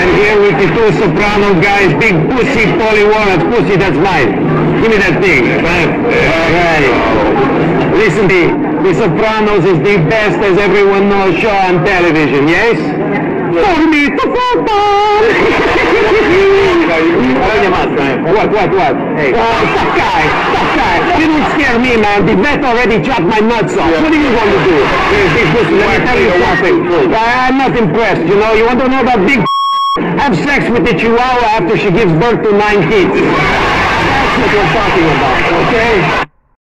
I'm here with the two soprano guys, big pussy, Paulie Walnuts pussy, that's mine. Give me that thing. Right. right. Listen, the, the Sopranos is the best, as everyone knows, show on television, yes? For me to football! Open your mouth, man. What, what, what? Hey. Oh, tough guy, tough guy. You don't scare me, man. The vet already chopped my nuts off. What are you going to do? Hey, big pussy, let me tell you something. I- I'm not impressed, you know. You want to know about big have sex with the chihuahua after she gives birth to nine kids. That's what we're talking about, okay?